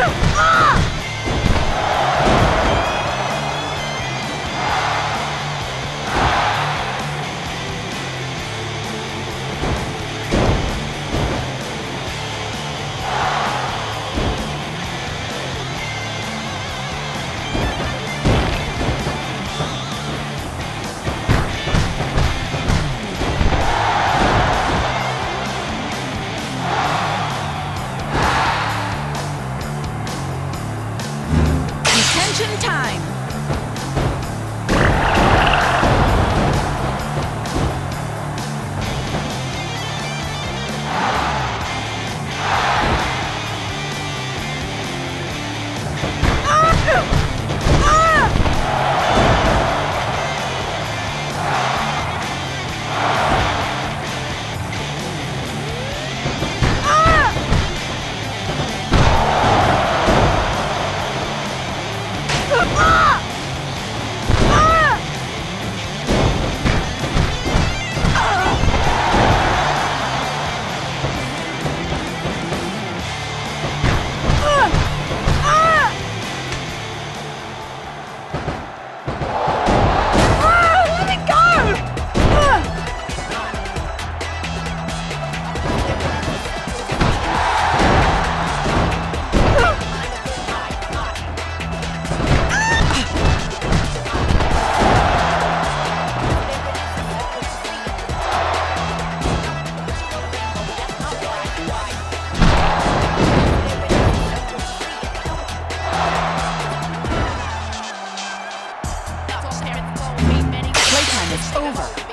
Ah! in time. forever.